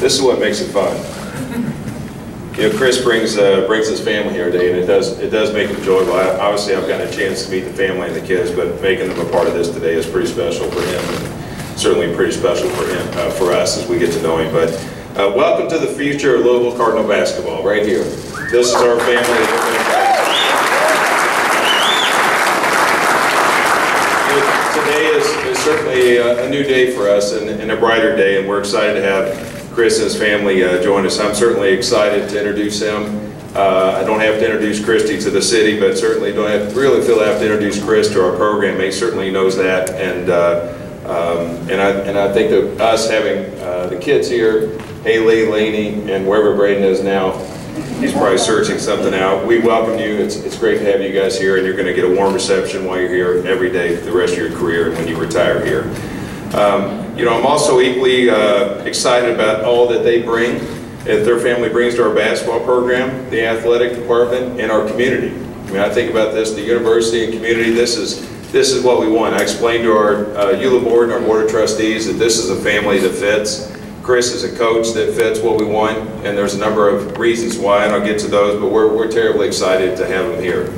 This is what makes it fun. You know, Chris brings uh, brings his family here today, and it does it does make it enjoyable. I, obviously, I've gotten a chance to meet the family and the kids, but making them a part of this today is pretty special for him, and certainly pretty special for him uh, for us as we get to know him. But uh, welcome to the future of Louisville Cardinal basketball, right here. This is our family. Today is, is certainly a, a, new day for us and, and, a brighter day, and we're excited to have Chris and his family uh, join us. I'm certainly excited to introduce him. Uh, I don't have to introduce Christy to the city, but certainly don't have, really feel I have to introduce Chris to our program. He certainly knows that, and uh, um, and I and I think that us having uh, the kids here, Haley, Laney, and wherever Braden is now, He's probably searching something out. We welcome you. It's, it's great to have you guys here, and you're going to get a warm reception while you're here every day the rest of your career and when you retire here. Um, you know, I'm also equally uh, excited about all that they bring, that their family brings to our basketball program, the athletic department, and our community. I mean, I think about this, the university and community, this is this is what we want. I explained to our uh, ULAA board and our board of trustees that this is a family that fits. Chris is a coach that fits what we want, and there's a number of reasons why, and I'll get to those, but we're, we're terribly excited to have him here.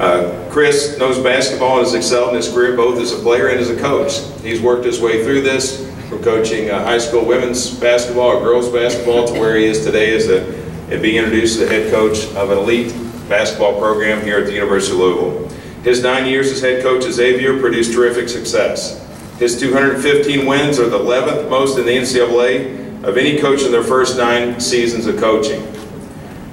Uh, Chris knows basketball and has excelled in his career both as a player and as a coach. He's worked his way through this from coaching uh, high school women's basketball or girls basketball to where he is today as a, and being introduced as the head coach of an elite basketball program here at the University of Louisville. His nine years as head coach at Xavier produced terrific success. His 215 wins are the 11th most in the NCAA of any coach in their first nine seasons of coaching.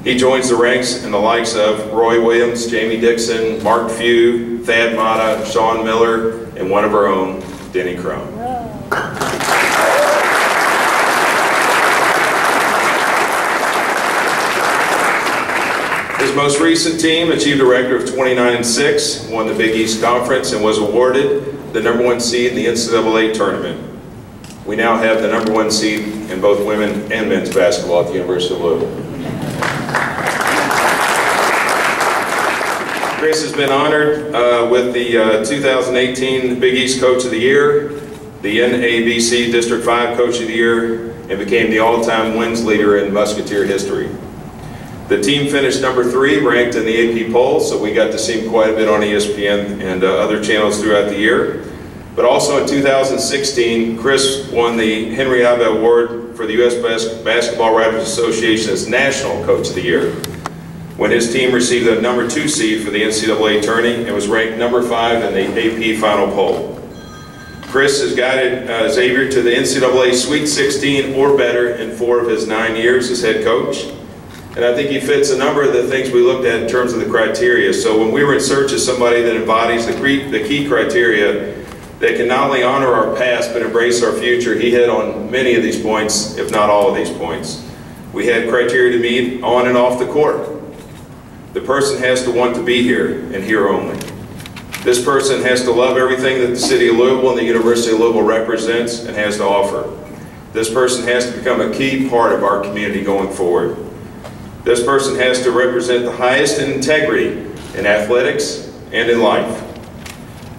He joins the ranks in the likes of Roy Williams, Jamie Dixon, Mark Few, Thad Matta, Sean Miller, and one of our own, Denny Crum. His most recent team achieved a record of 29 and 6, won the Big East Conference, and was awarded the number one seed in the NCAA tournament. We now have the number one seed in both women and men's basketball at the University of Louisville. Chris has been honored uh, with the uh, 2018 Big East Coach of the Year, the NABC District 5 Coach of the Year, and became the all-time wins leader in Musketeer history. The team finished number three, ranked in the AP poll, so we got to see him quite a bit on ESPN and uh, other channels throughout the year. But also in 2016, Chris won the Henry Iba Award for the U.S. Bas Basketball Writers Association as National Coach of the Year, when his team received the number two seed for the NCAA tourney and was ranked number five in the AP final poll. Chris has guided uh, Xavier to the NCAA Sweet 16 or better in four of his nine years as head coach. And I think he fits a number of the things we looked at in terms of the criteria. So when we were in search of somebody that embodies the, the key criteria that can not only honor our past but embrace our future, he hit on many of these points, if not all of these points. We had criteria to meet on and off the court. The person has to want to be here and here only. This person has to love everything that the City of Louisville and the University of Louisville represents and has to offer. This person has to become a key part of our community going forward. This person has to represent the highest in integrity in athletics and in life.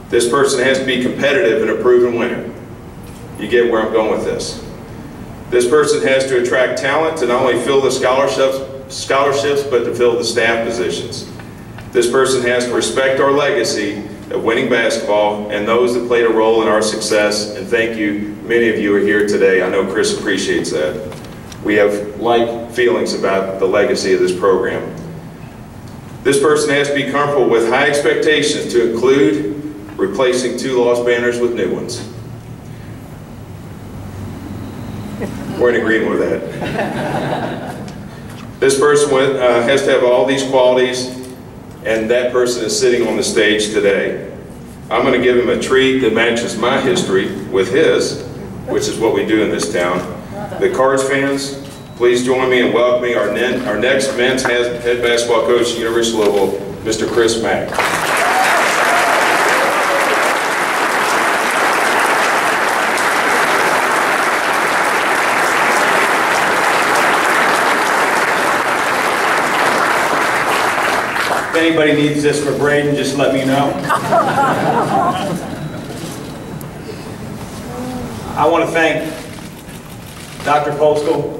This person has to be competitive and a proven winner. You get where I'm going with this. This person has to attract talent to not only fill the scholarships, scholarships but to fill the staff positions. This person has to respect our legacy of winning basketball and those that played a role in our success. And thank you, many of you are here today. I know Chris appreciates that we have like feelings about the legacy of this program. This person has to be comfortable with high expectations to include replacing two lost banners with new ones. We're in agreement with that. This person uh, has to have all these qualities, and that person is sitting on the stage today. I'm going to give him a treat that matches my history with his, which is what we do in this town. The Cards fans, please join me in welcoming our, our next men's head basketball coach University of Louisville, Mr. Chris Mack. Anybody needs this for Braden, just let me know. I want to thank Dr. Postel,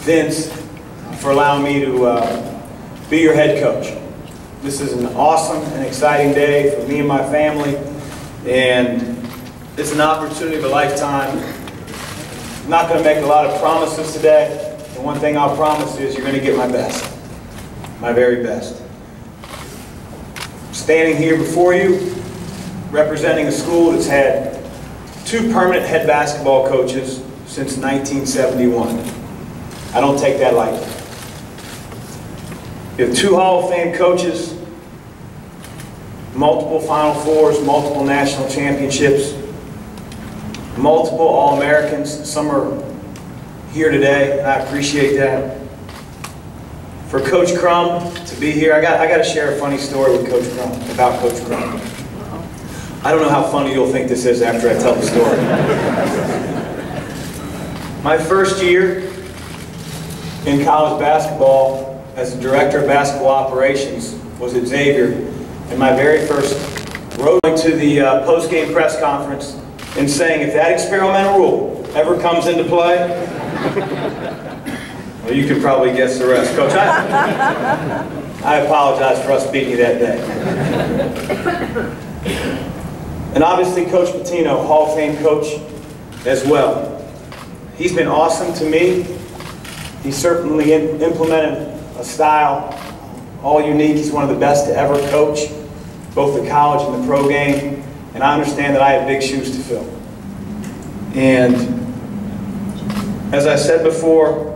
Vince, for allowing me to uh, be your head coach. This is an awesome and exciting day for me and my family, and it's an opportunity of a lifetime. I'm not going to make a lot of promises today. The one thing I'll promise is you're going to get my best, my very best. Standing here before you, representing a school that's had two permanent head basketball coaches since 1971. I don't take that lightly. You have two Hall of Fame coaches, multiple Final Fours, multiple national championships, multiple All-Americans. Some are here today, and I appreciate that. For Coach Crum to be here, I got, I got to share a funny story with Coach Crum, about Coach Crum. I don't know how funny you'll think this is after I tell the story. My first year in college basketball as a director of basketball operations was at Xavier, and my very first road to the uh, post-game press conference and saying, if that experimental rule ever comes into play, well, you can probably guess the rest. Coach, I, I apologize for us beating you that day. And obviously, Coach Pitino, Hall of Fame coach as well. He's been awesome to me. He certainly in, implemented a style all unique. He's one of the best to ever coach both the college and the pro game. And I understand that I have big shoes to fill. And as I said before,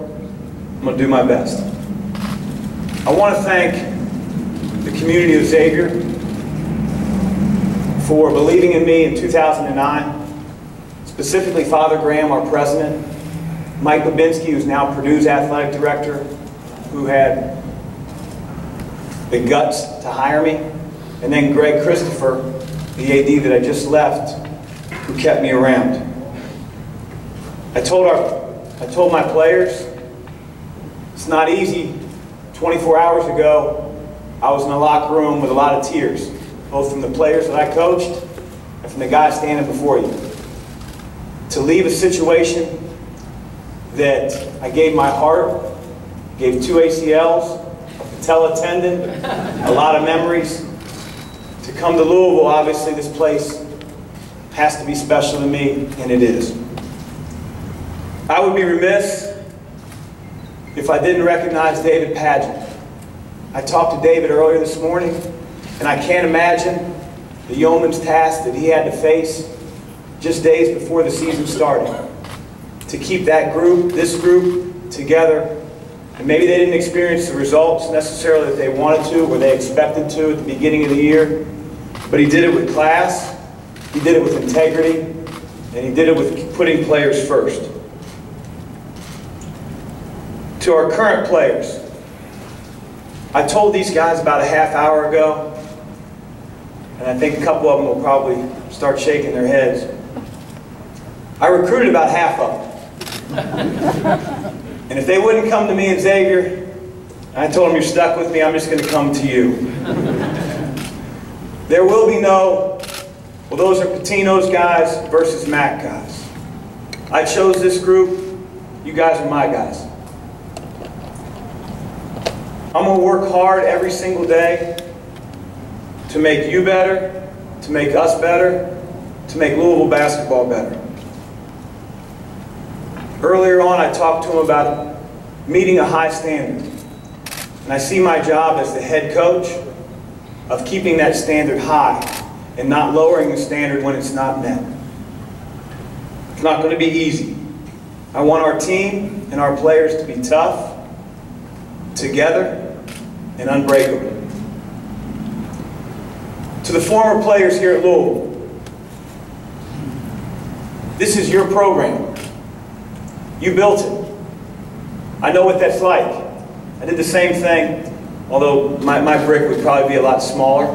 I'm going to do my best. I want to thank the community of Xavier for believing in me in 2009, specifically Father Graham, our president, Mike Bobinski, who's now Purdue's athletic director, who had the guts to hire me, and then Greg Christopher, the AD that I just left, who kept me around. I told our, I told my players, it's not easy. 24 hours ago, I was in the locker room with a lot of tears, both from the players that I coached and from the guy standing before you. To leave a situation that I gave my heart, gave two ACLs, a patella tendon, a lot of memories. To come to Louisville, obviously this place has to be special to me, and it is. I would be remiss if I didn't recognize David Padgett. I talked to David earlier this morning, and I can't imagine the yeoman's task that he had to face just days before the season started to keep that group, this group, together. And maybe they didn't experience the results necessarily that they wanted to or they expected to at the beginning of the year. But he did it with class, he did it with integrity, and he did it with putting players first. To our current players, I told these guys about a half hour ago, and I think a couple of them will probably start shaking their heads. I recruited about half of them and if they wouldn't come to me and Xavier, I told them, you're stuck with me, I'm just going to come to you. there will be no, well, those are Pitino's guys versus Mack guys. I chose this group. You guys are my guys. I'm going to work hard every single day to make you better, to make us better, to make Louisville basketball better. Earlier on, I talked to him about meeting a high standard. And I see my job as the head coach of keeping that standard high and not lowering the standard when it's not met. It's not going to be easy. I want our team and our players to be tough, together, and unbreakable. To the former players here at Louisville, this is your program. You built it. I know what that's like. I did the same thing, although my, my brick would probably be a lot smaller.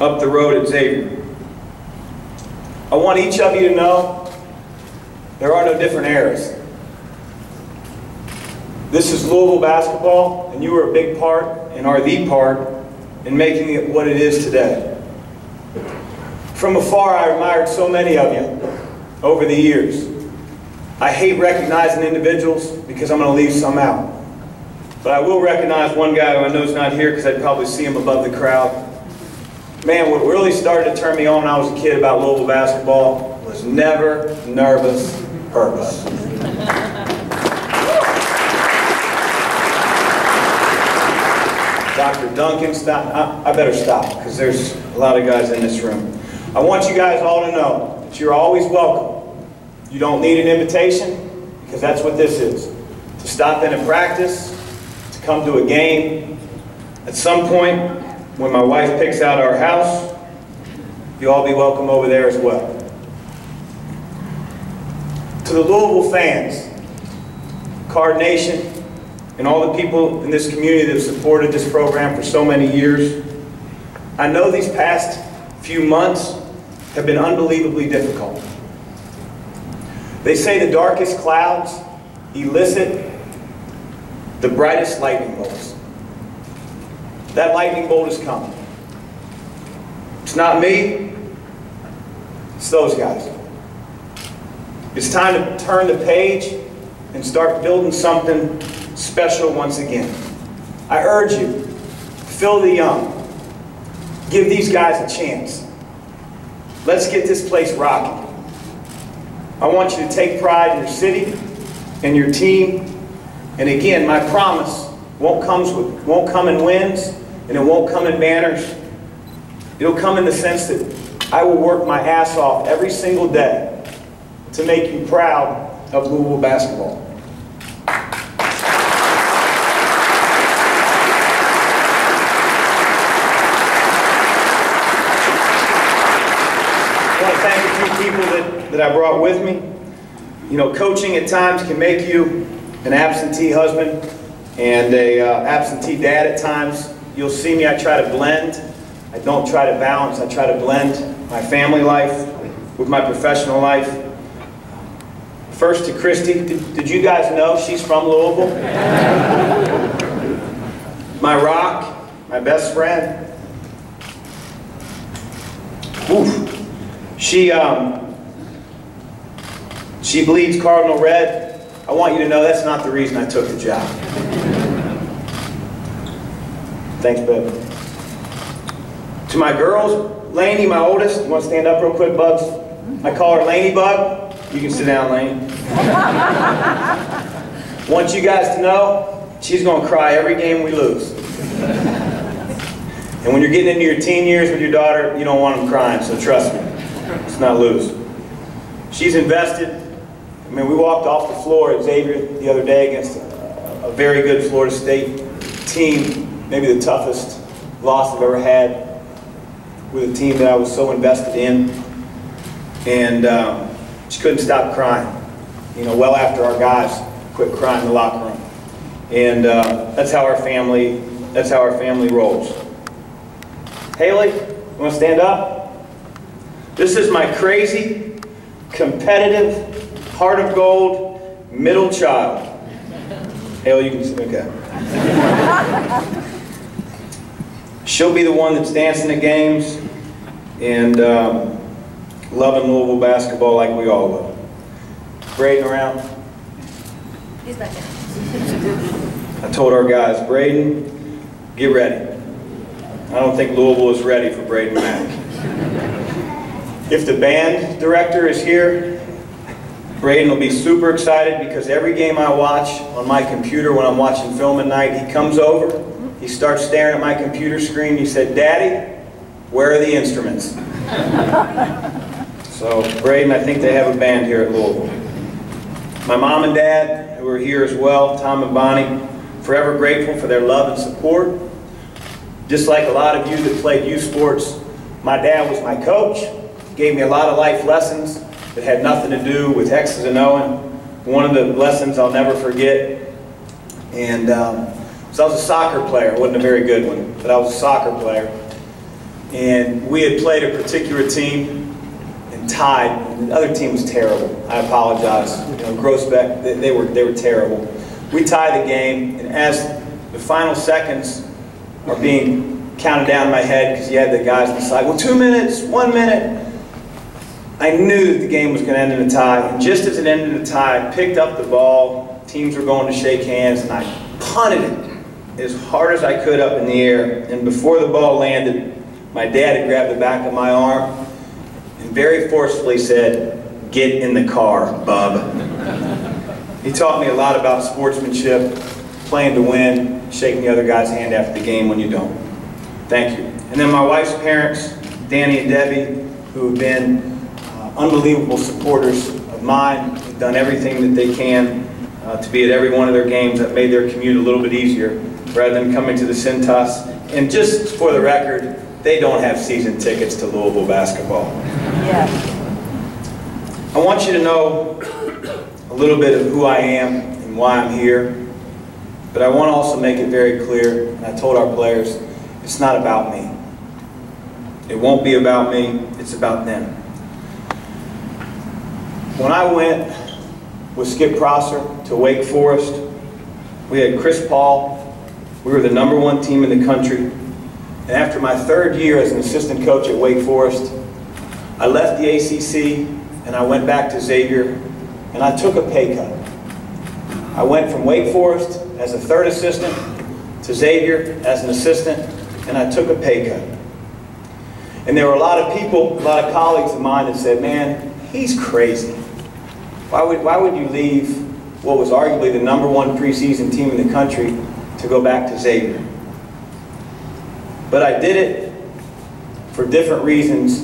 Up the road at Xavier. I want each of you to know there are no different eras. This is Louisville basketball, and you are a big part and are the part in making it what it is today. From afar, I admired so many of you over the years. I hate recognizing individuals because I'm going to leave some out. But I will recognize one guy who I know is not here because I'd probably see him above the crowd. Man, what really started to turn me on when I was a kid about Louisville basketball was never nervous Pervis. Dr. Duncan, stop. I, I better stop because there's a lot of guys in this room. I want you guys all to know that you're always welcome. You don't need an invitation because that's what this is. To stop in and practice, to come to a game. At some point, when my wife picks out our house, you'll all be welcome over there as well. To the Louisville fans, Card Nation, and all the people in this community that have supported this program for so many years. I know these past few months have been unbelievably difficult. They say the darkest clouds elicit the brightest lightning bolts. That lightning bolt is coming. It's not me, it's those guys. It's time to turn the page and start building something special once again. I urge you, fill the Yum. Give these guys a chance. Let's get this place rocking. I want you to take pride in your city and your team. And again, my promise won't, comes with, won't come in wins and it won't come in banners. It'll come in the sense that I will work my ass off every single day to make you proud of Louisville basketball. people that, I brought with me. You know, coaching at times can make you an absentee husband and a uh, absentee dad at times. You'll see me, I try to blend. I don't try to balance, I try to blend my family life with my professional life. First to Christy, did, did you guys know she's from Louisville? my rock, my best friend. Oof. She, um, she bleeds cardinal red. I want you to know that's not the reason I took the job. Thanks, babe. To my girls, Laney, my oldest, you want to stand up real quick, Bugs? I call her Laney Bug. You can sit down, Laney. want you guys to know, she's going to cry every game we lose. And when you're getting into your teen years with your daughter, you don't want them crying, so trust me. Let's not lose. She's invested. I mean, we walked off the floor at Xavier the other day against a, a very good Florida State team, maybe the toughest loss I've ever had with a team that I was so invested in. And um, she couldn't stop crying, you know, well after our guys quit crying in the locker room. And uh, that's how our family, that's how our family rolls. Haley, you want to stand up? This is my crazy, competitive, heart of gold, middle child. Hale, you can see, okay. She'll be the one that's dancing at games and um, loving Louisville basketball like we all will. Braden around? He's back there. I told our guys, Braden, get ready. I don't think Louisville is ready for Braden Mack. If the band director is here, Braden will be super excited because every game I watch on my computer when I'm watching film at night, he comes over, he starts staring at my computer screen, he said, Daddy, where are the instruments? so Braden, I think they have a band here at Louisville. My mom and dad, who are here as well, Tom and Bonnie, forever grateful for their love and support. Just like a lot of you that played youth sports, my dad was my coach, gave me a lot of life lessons that had nothing to do with X's and O's. One of the lessons I'll never forget, and um, so I was a soccer player. I wasn't a very good one, but I was a soccer player. And we had played a particular team and tied. And the other team was terrible. I apologize. You know, Groesbeck, they, they, were, they were terrible. We tied the game, and as the final seconds are being counted down in my head, because you had the guys side, well, two minutes, one minute, I knew that the game was going to end in a tie, and just as it ended in a tie, I picked up the ball, teams were going to shake hands, and I punted it as hard as I could up in the air. And before the ball landed, my dad had grabbed the back of my arm and very forcefully said, get in the car, bub. He taught me a lot about sportsmanship, playing to win, shaking the other guy's hand after the game when you don't. Thank you. And then my wife's parents, Danny and Debbie, who have been unbelievable supporters of mine, have done everything that they can uh, to be at every one of their games that made their commute a little bit easier rather than coming to the Cintas. And just for the record, they don't have season tickets to Louisville basketball. Yeah. I want you to know a little bit of who I am and why I'm here, but I want to also make it very clear, and I told our players, it's not about me. It won't be about me, it's about them. When I went with Skip Prosser to Wake Forest, we had Chris Paul, we were the number one team in the country, and after my third year as an assistant coach at Wake Forest, I left the ACC and I went back to Xavier and I took a pay cut. I went from Wake Forest as a third assistant to Xavier as an assistant and I took a pay cut. And there were a lot of people, a lot of colleagues of mine that said, man, he's crazy. Why would, why would you leave what was arguably the number one preseason team in the country to go back to Xavier? But I did it for different reasons,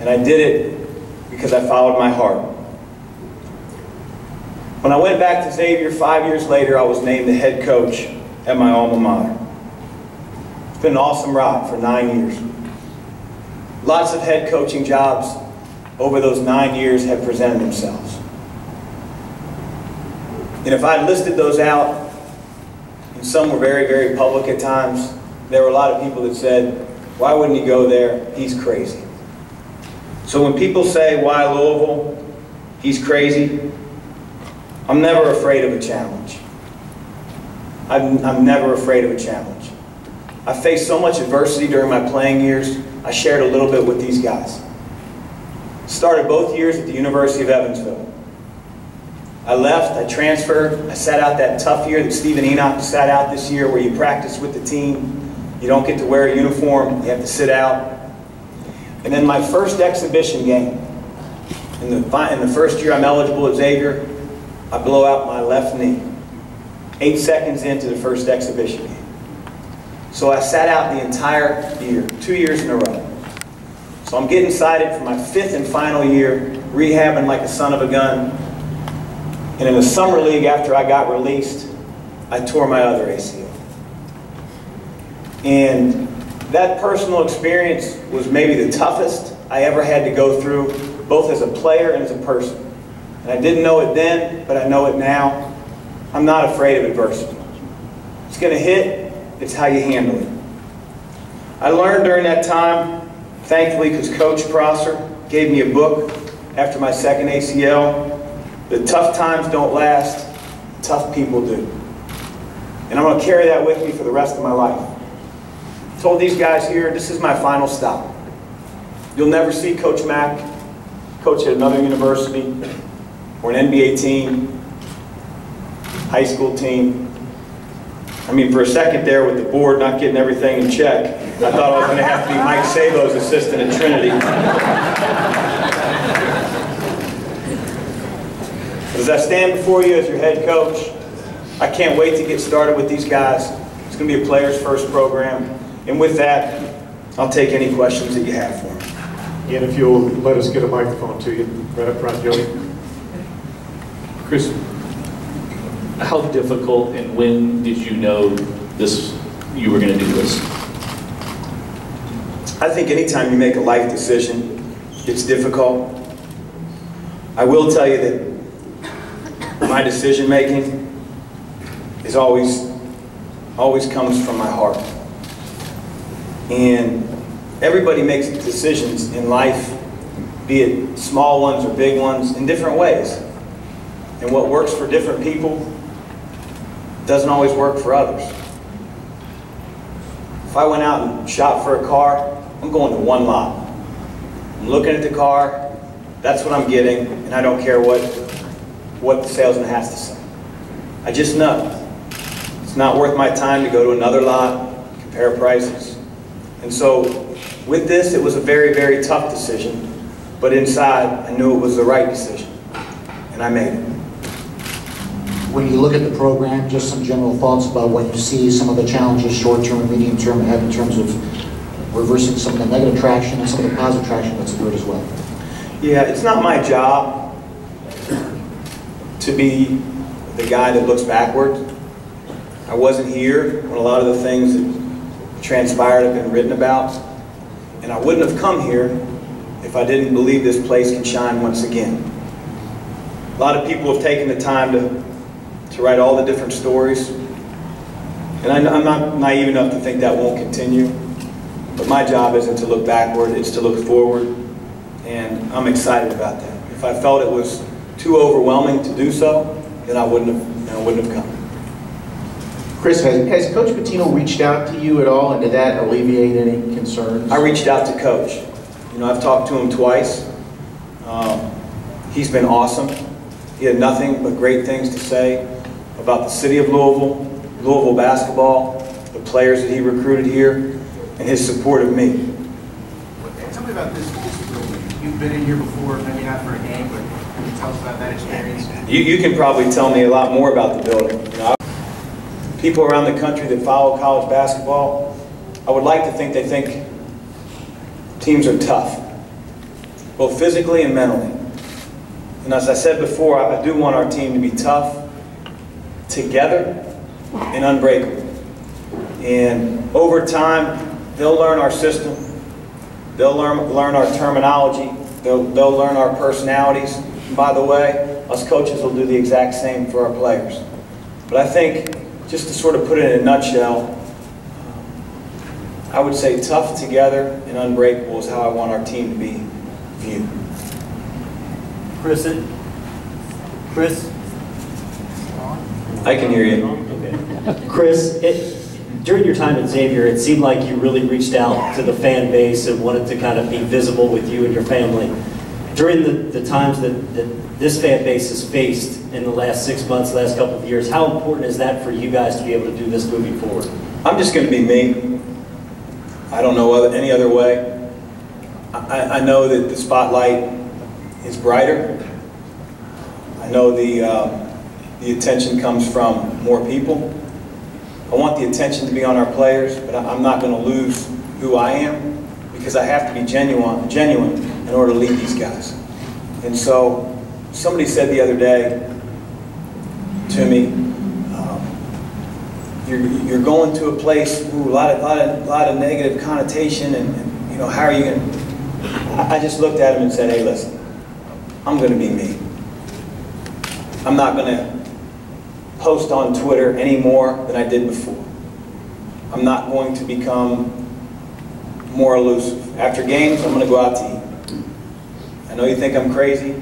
and I did it because I followed my heart. When I went back to Xavier five years later, I was named the head coach at my alma mater. It's been an awesome ride for nine years. Lots of head coaching jobs over those nine years have presented themselves. And if I listed those out, and some were very, very public at times, there were a lot of people that said, why wouldn't he go there? He's crazy. So when people say, why Louisville? He's crazy. I'm never afraid of a challenge. I'm, I'm never afraid of a challenge. I faced so much adversity during my playing years, I shared a little bit with these guys. Started both years at the University of Evansville. I left, I transferred, I sat out that tough year that Steven Enoch sat out this year where you practice with the team. You don't get to wear a uniform, you have to sit out. And then my first exhibition game, in the, in the first year I'm eligible at Xavier, I blow out my left knee. Eight seconds into the first exhibition game. So I sat out the entire year, two years in a row. So I'm getting cited for my fifth and final year, rehabbing like a son of a gun. And in the summer league, after I got released, I tore my other ACL. And that personal experience was maybe the toughest I ever had to go through, both as a player and as a person. And I didn't know it then, but I know it now. I'm not afraid of adversity. It's going to hit, it's how you handle it. I learned during that time, thankfully, because Coach Prosser gave me a book after my second ACL. The tough times don't last, tough people do. And I'm going to carry that with me for the rest of my life told these guys here, this is my final stop. You'll never see Coach Mack coach at another university or an NBA team, high school team. I mean, for a second there with the board not getting everything in check, I thought I was going to have to be Mike Szabo's assistant at Trinity. As I stand before you as your head coach, I can't wait to get started with these guys. It's going to be a players first program. And with that, I'll take any questions that you have for me. And if you'll let us get a microphone to you, right up front, Jody. Chris, how difficult and when did you know this, you were going to do this? I think anytime you make a life decision, it's difficult. I will tell you that my decision making is always, always comes from my heart. And everybody makes decisions in life, be it small ones or big ones, in different ways. And what works for different people doesn't always work for others. If I went out and shop for a car, I'm going to one lot. I'm looking at the car, That's what I'm getting, and I don't care what, what the salesman has to say. I just know it's not worth my time to go to another lot, compare prices. And so with this, it was a very, very tough decision, but inside, I knew it was the right decision, and I made it. When you look at the program, just some general thoughts about what you see, some of the challenges, short-term and medium-term ahead in terms of reversing some of the negative traction and some of the positive traction that's occurred as well. Yeah, it's not my job to be the guy that looks backward. I wasn't here when a lot of the things that transpired have been written about, and I wouldn't have come here if I didn't believe this place can shine once again. A lot of people have taken the time to, to write all the different stories, and I, I'm not naive enough to think that won't continue, but my job isn't to look backward, it's to look forward, and I'm excited about that. If I felt it was too overwhelming to do so, then I wouldn't have, I wouldn't have come. Chris, has, has Coach Pitino reached out to you at all, and did that alleviate any concerns? I reached out to Coach. You know, I've talked to him twice. Um, he's been awesome. He had nothing but great things to say about the city of Louisville, Louisville basketball, the players that he recruited here, and his support of me. Tell me about this, this building. You've been in here before, maybe not for a game, but can you tell us about that experience? You, you can probably tell me a lot more about the building. You know, people around the country that follow college basketball, I would like to think they think teams are tough, both physically and mentally. And as I said before, I do want our team to be tough, together, and unbreakable. And over time, they'll learn our system, they'll learn, learn our terminology, they'll, they'll learn our personalities. And by the way, us coaches will do the exact same for our players. But I think, just to sort of put it in a nutshell, um, I would say tough together and unbreakable is how I want our team to be viewed. Chris, it- Chris? I can hear you. Okay. Chris, it, during your time at Xavier, it seemed like you really reached out to the fan base and wanted to kind of be visible with you and your family. During the, the times that, that this fan base has faced in the last six months, last couple of years, how important is that for you guys to be able to do this moving forward? I'm just going to be me. I don't know other, any other way. I, I know that the spotlight is brighter. I know the, um, the attention comes from more people. I want the attention to be on our players, but I'm not going to lose who I am because I have to be genuine, genuine in order to lead these guys. And so, somebody said the other day to me, um, you're, you're going to a place, ooh, a lot of, lot of, lot of negative connotation, and, and, you know, how are you going to? I just looked at him and said, hey, listen, I'm going to be me. I'm not going to post on Twitter any more than I did before. I'm not going to become more elusive. After games, I'm going to go out to eat. I know you think I'm crazy.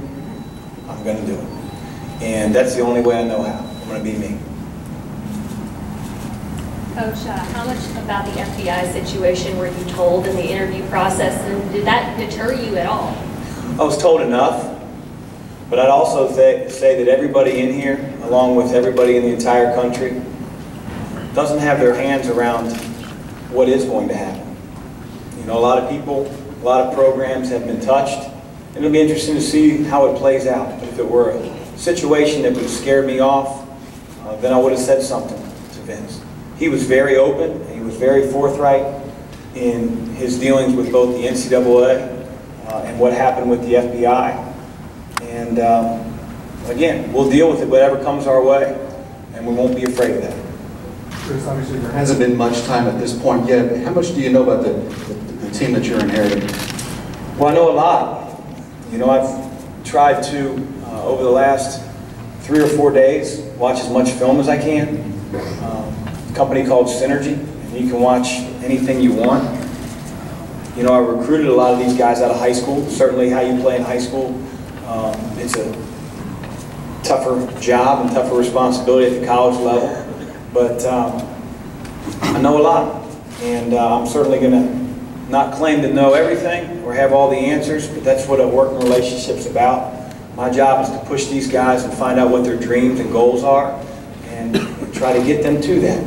I'm going to do it. And that's the only way I know how. I'm going to be me. Coach, uh, how much about the FBI situation were you told in the interview process, and did that deter you at all? I was told enough, but I'd also say, say that everybody in here, along with everybody in the entire country, doesn't have their hands around what is going to happen. You know, a lot of people, a lot of programs have been touched. It'll be interesting to see how it plays out. If it were a situation that would scare me off, uh, then I would have said something to Vince. He was very open, and he was very forthright in his dealings with both the NCAA uh, and what happened with the FBI. And um, again, we'll deal with it, whatever comes our way, and we won't be afraid of that. Chris, obviously, there hasn't been much time at this point yet, but how much do you know about the, the, the team that you're inheriting? Well, I know a lot. You know, I've tried to, uh, over the last three or four days, watch as much film as I can. Um, a company called Synergy, and you can watch anything you want. You know, I recruited a lot of these guys out of high school. Certainly, how you play in high school, um, it's a tougher job and tougher responsibility at the college level. But um, I know a lot, and uh, I'm certainly going to not claim to know everything or have all the answers, but that's what a working relationship's about. My job is to push these guys and find out what their dreams and goals are and try to get them to that.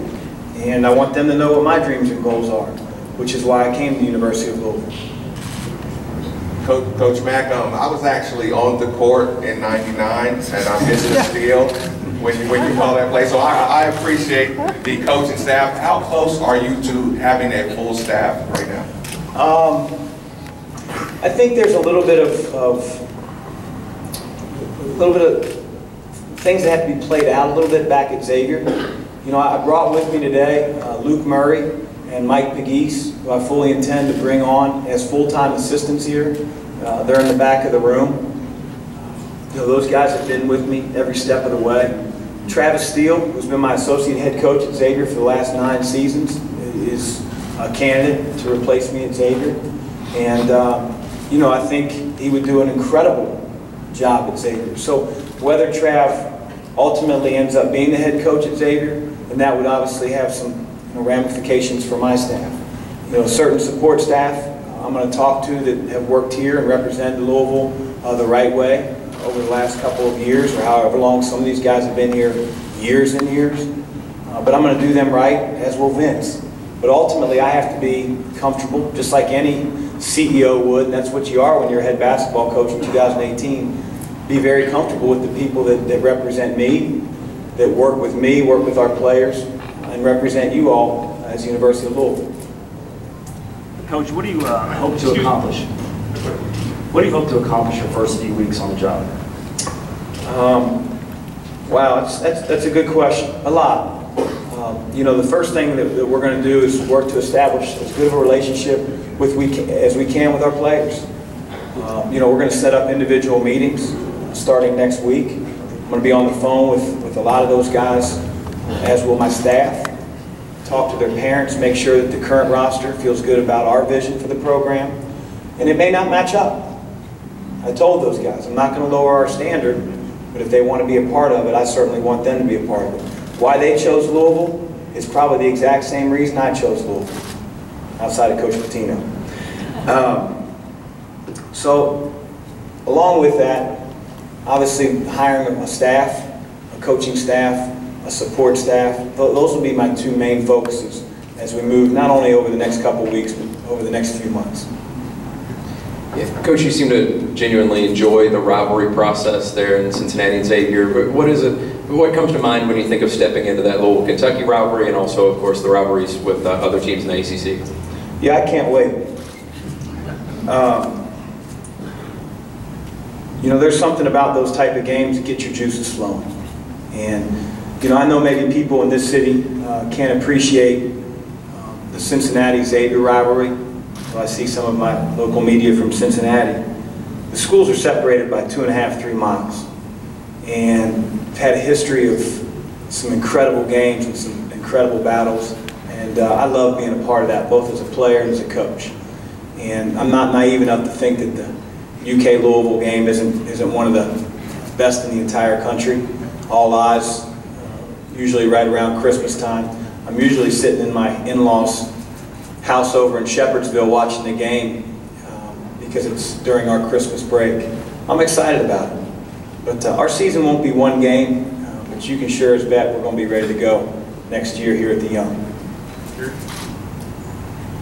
And I want them to know what my dreams and goals are, which is why I came to the University of Louisville. Coach, Coach Mack, um, I was actually on the court in '99, and I missed the steal when you, when you call that play. So I, I appreciate the coaching staff. How close are you to having a full staff right now? Um, I think there's a little bit of, of, a little bit of things that have to be played out a little bit back at Xavier. You know, I brought with me today uh, Luke Murray and Mike Pegues, who I fully intend to bring on as full-time assistants here. Uh, they're in the back of the room. You know, those guys have been with me every step of the way. Travis Steele, who's been my associate head coach at Xavier for the last nine seasons, is a candidate to replace me at Xavier. And, uh, you know, I think he would do an incredible job at Xavier. So whether Trav ultimately ends up being the head coach at Xavier, then that would obviously have some you know, ramifications for my staff. You know, certain support staff I'm going to talk to that have worked here and represented Louisville uh, the right way over the last couple of years, or however long some of these guys have been here, years and years. Uh, but I'm going to do them right, as will Vince. But ultimately, I have to be comfortable, just like any CEO would, and that's what you are when you're a head basketball coach in 2018. Be very comfortable with the people that, that represent me, that work with me, work with our players, and represent you all as the University of Louisville. Coach, what do you uh, hope to accomplish? What do you hope to accomplish your first few weeks on the job? Um, wow, that's, that's, that's a good question. A lot. You know, the first thing that, that we're going to do is work to establish as good of a relationship with we as we can with our players. Um, you know, we're going to set up individual meetings starting next week. I'm going to be on the phone with, with a lot of those guys, as will my staff. Talk to their parents, make sure that the current roster feels good about our vision for the program. And it may not match up. I told those guys, I'm not going to lower our standard, but if they want to be a part of it, I certainly want them to be a part of it. Why they chose Louisville is probably the exact same reason I chose Louisville, outside of Coach Pitino. Um, so, along with that, obviously hiring a staff, a coaching staff, a support staff, those will be my two main focuses as we move not only over the next couple weeks, but over the next few months. Yeah, Coach, you seem to genuinely enjoy the rivalry process there in Cincinnati and Xavier. But What is it? What comes to mind when you think of stepping into that Louisville Kentucky rivalry, and also, of course, the rivalries with uh, other teams in the ACC? Yeah, I can't wait. Um, You know, there's something about those type of games that get your juices flowing. And, you know, I know maybe people in this city uh, can't appreciate um, the Cincinnati-Xavier rivalry. So I see some of my local media from Cincinnati. The schools are separated by two and a half, three miles. And had a history of some incredible games and some incredible battles. And uh, I love being a part of that, both as a player and as a coach. And I'm not naive enough to think that the UK Louisville game isn't, isn't one of the best in the entire country. All eyes, uh, usually right around Christmas time. I'm usually sitting in my in-laws' house over in Shepherdsville watching the game um, because it's during our Christmas break. I'm excited about it. But uh, our season won't be one game, uh, but you can sure as bet we're going to be ready to go next year here at the Yum.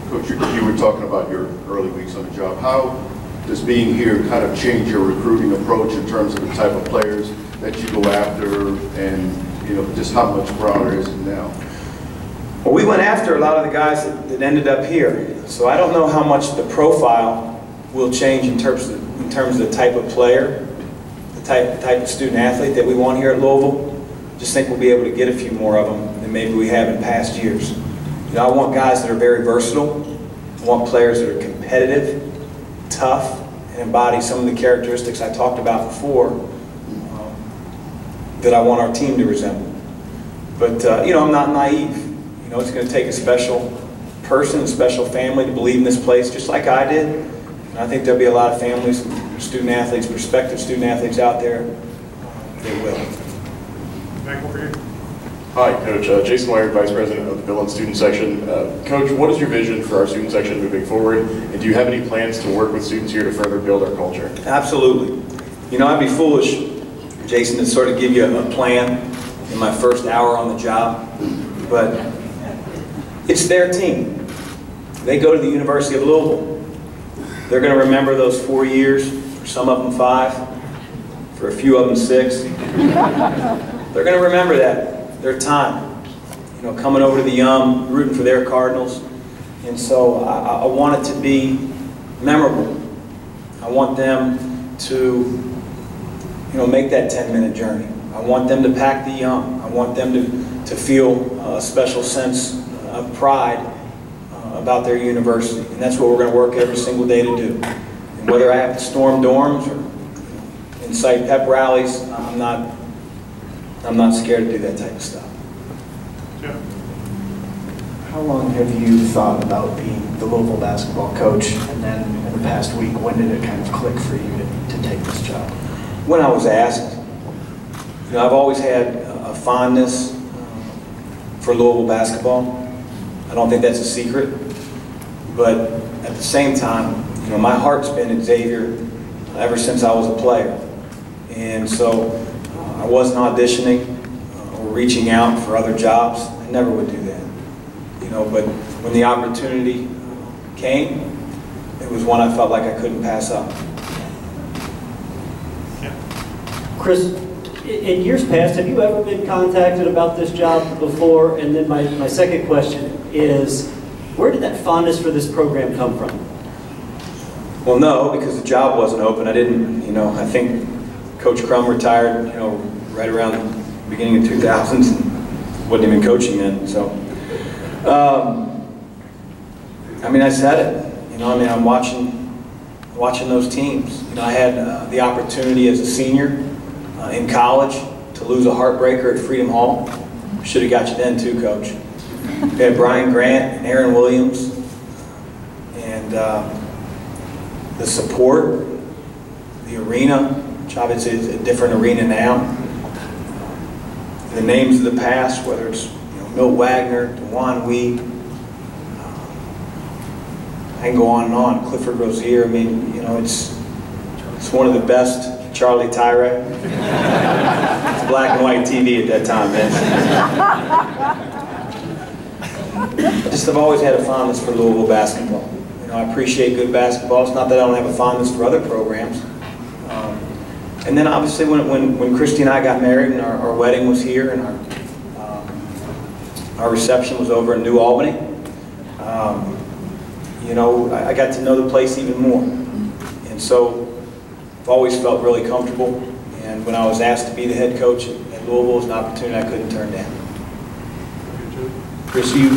Coach, you were talking about your early weeks on the job. How does being here kind of change your recruiting approach in terms of the type of players that you go after and, you know, just how much broader is it now? Well, we went after a lot of the guys that, that ended up here. So I don't know how much the profile will change in terms of, in terms of the type of player, type, type of student athlete that we want here at Louisville. Just think we'll be able to get a few more of them than maybe we have in past years. You know, I want guys that are very versatile. I want players that are competitive, tough, and embody some of the characteristics I talked about before um, that I want our team to resemble. But, uh, you know, I'm not naive. You know, it's going to take a special person, a special family to believe in this place, just like I did. And I think there'll be a lot of families, student athletes, prospective student athletes out there uh, that will. Back over here. Hi, Coach. Uh, Jason Wire, Vice President of the Bill and Student Section. Uh, Coach, what is your vision for our student section moving forward? And do you have any plans to work with students here to further build our culture? Absolutely. You know, I'd be foolish, Jason, to sort of give you a plan in my first hour on the job, but it's their team. They go to the University of Louisville. They're going to remember those four years, for some of them five, for a few of them six. They're going to remember that, their time, you know, coming over to the Yum, rooting for their Cardinals. And so I, I want it to be memorable. I want them to, you know, make that 10-minute journey. I want them to pack the Yum. I want them to, to feel a special sense of pride uh, about their university. And that's what we're going to work every single day to do. Whether I have to storm dorms or incite pep rallies, I'm not, I'm not scared to do that type of stuff. Yeah. How long have you thought about being the Louisville basketball coach? And then in the past week, when did it kind of click for you to, to take this job? When I was asked, you know, I've always had a fondness uh, for Louisville basketball. I don't think that's a secret. But at the same time, you know, my heart's been at Xavier ever since I was a player. And so uh, I wasn't auditioning uh, or reaching out for other jobs. I never would do that. You know, but when the opportunity came, it was one I felt like I couldn't pass up. Chris, in years past, have you ever been contacted about this job before? And then my, my second question is, where did that fondness for this program come from? Well, no, because the job wasn't open. I didn't, you know, I think Coach Crum retired, you know, right around the beginning of 2000s and wasn't even coaching then. So, um, I mean, I said it. You know, I mean, I'm watching, watching those teams. You know, I had uh, the opportunity as a senior uh, in college to lose a heartbreaker at Freedom Hall. Should have got you then too, Coach. We had Brian Grant and Aaron Williams, and uh, the support, the arena, obviously is a different arena now. The names of the past, whether it's you know, Milt Wagner, DeJuan Wheat, um, I can go on and on. Clifford Rozier. I mean, you know, it's it's one of the best. Charlie Tyra. it's black and white TV at that time, man. Just I've always had a fondness for Louisville basketball. I appreciate good basketball. It's not that I don't have a fondness for other programs. Um, and then obviously when, when, when Christy and I got married and our, our wedding was here and our, um, our reception was over in New Albany, um, you know, I, I got to know the place even more. And so I've always felt really comfortable. And when I was asked to be the head coach at at Louisville, it was an opportunity I couldn't turn down. Chris, you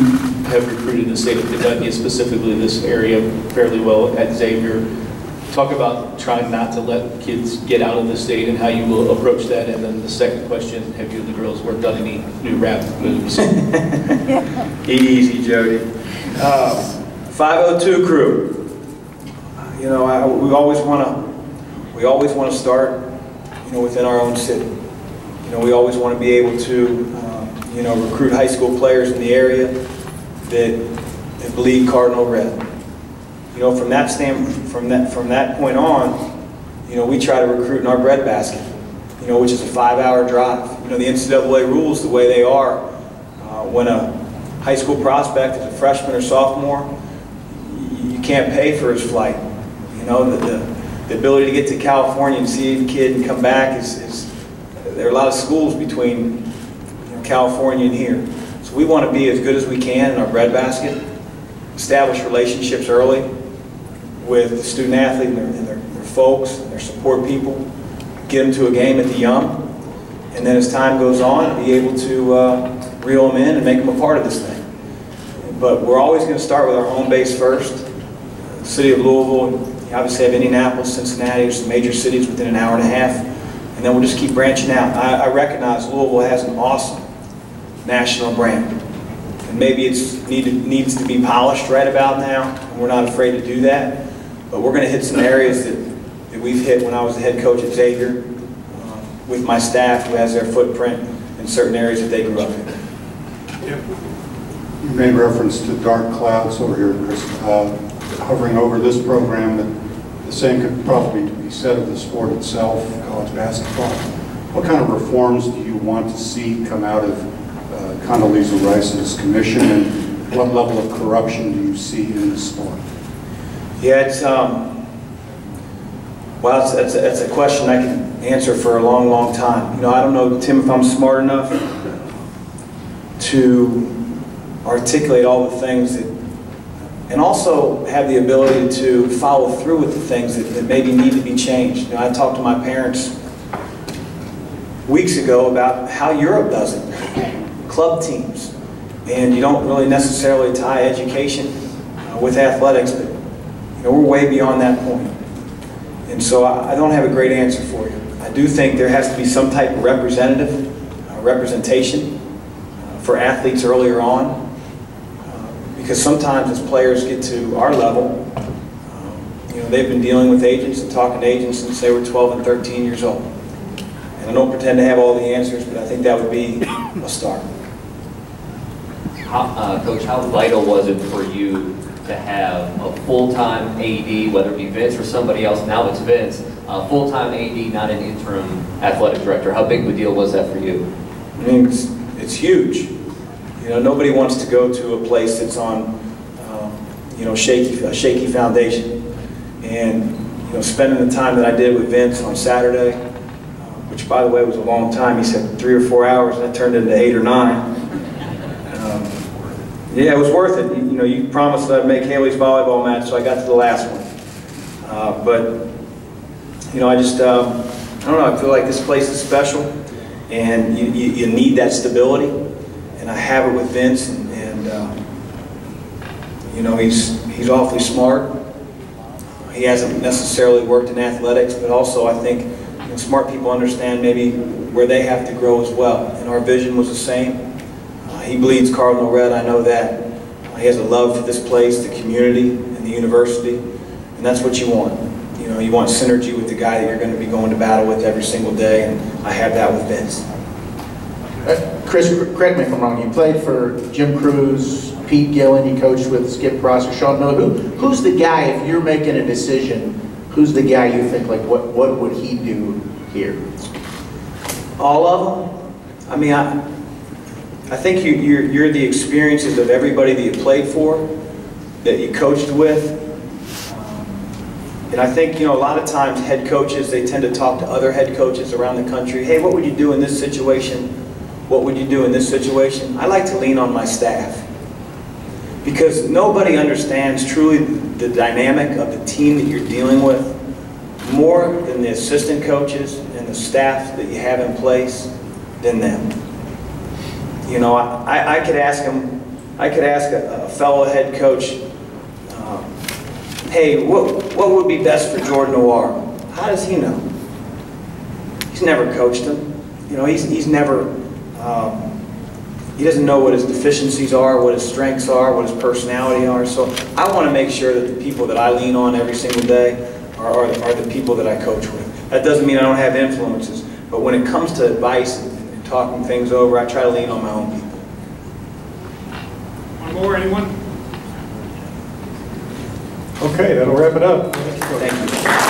have recruited the state of Kentucky, specifically this area, fairly well at Xavier. Talk about trying not to let kids get out of the state and how you will approach that. And then the second question, have you and the girls worked on any new rap moves? Easy, Jody. Uh, 502 crew. You know, I, we always want to, we always want to start, you know, within our own city. You know, we always want to be able to, uh, you know, recruit high school players in the area that, bleed cardinal red. You know, from that stand, from that, from that point on, you know, we try to recruit in our breadbasket. You know, which is a five-hour drive. You know, the NCAA rules the way they are. Uh, when a high school prospect is a freshman or sophomore, you, can't pay for his flight. You know, the, the, the ability to get to California and see a kid and come back is, is there are a lot of schools between California and here. So we want to be as good as we can in our breadbasket, establish relationships early with the student athlete and their, and their, their folks and their support people, get them to a game at the Yum, and then as time goes on, be able to uh, reel them in and make them a part of this thing. But we're always going to start with our home base first. The city of Louisville, you obviously have Indianapolis, Cincinnati, there's some major cities within an hour and a half, and then we'll just keep branching out. I, I recognize Louisville has an awesome national brand. And maybe it needed, needs to be polished right about now, and we're not afraid to do that. But we're going to hit some areas that, that we've hit when I was the head coach at Xavier, uh, with my staff who has their footprint in certain areas that they grew up in. You made reference to dark clouds over here, Chris, uh, hovering over this program, but the same could probably be said of the sport itself, college basketball. What kind of reforms do you want to see come out of Condoleezza Rice's commission, and what level of corruption do you see in the sport? Yeah, it's, um, well, it's, it's, a- it's a question I can answer for a long, long time. You know, I don't know, Tim, if I'm smart enough to articulate all the things that, and also have the ability to follow through with the things that, that maybe need to be changed. You know, I talked to my parents weeks ago about how Europe does it, club teams. And you don't really necessarily tie education uh, with athletics, but you know, we're way beyond that point. And so I, I don't have a great answer for you. I do think there has to be some type of representative, uh, representation uh, for athletes earlier on. Uh, because sometimes as players get to our level, uh, you know, they've been dealing with agents and talking to agents since they were 12 and 13 years old. And I don't pretend to have all the answers, but I think that would be a start. How, uh, Coach, how vital was it for you to have a full-time AD, whether it be Vince or somebody else, now it's Vince, a full-time AD, not an interim athletic director? How big of a deal was that for you? I mean, it's, it's huge. You know, nobody wants to go to a place that's on, um, you know, shaky, a shaky foundation. And, you know, spending the time that I did with Vince on Saturday, uh, which by the way was a long time, he said three or four hours, and that turned into eight or nine. Yeah, it was worth it. You, you know, you promised that I'd make Haley's volleyball match, so I got to the last one. Uh, but, you know, I just, um, I don't know, I feel like this place is special, and you, you, you need that stability, and I have it with Vince, and, and uh, you know, he's, he's awfully smart. He hasn't necessarily worked in athletics, but also I think you know, smart people understand maybe where they have to grow as well, and our vision was the same. He bleeds Cardinal red, I know that. He has a love for this place, the community, and the university, and that's what you want. You know, you want synergy with the guy that you're going to be going to battle with every single day, and I have that with Vince. Chris, correct me if I'm wrong, you played for Jim Crews, Pete Gillen, you coached with Skip Prosser, Sean Miller. Who, who's the guy, if you're making a decision, who's the guy you think, like, what, what would he do here? All of them? I mean, I, I think you, you're, you're the experiences of everybody that you played for, that you coached with. And I think, you know, a lot of times head coaches, they tend to talk to other head coaches around the country. Hey, what would you do in this situation? What would you do in this situation? I like to lean on my staff. Because nobody understands truly the dynamic of the team that you're dealing with more than the assistant coaches and the staff that you have in place than them. You know, I, I could ask him, I could ask a, a fellow head coach, um, hey, what, what would be best for Jordan Nwora? How does he know? He's never coached him. You know, he's, he's never, um, he doesn't know what his deficiencies are, what his strengths are, what his personality are. So I want to make sure that the people that I lean on every single day are, are, are the people that I coach with. That doesn't mean I don't have influences, but when it comes to advice talking things over, I try to lean on my own people. One more, anyone? Okay, that'll wrap it up. Thank you.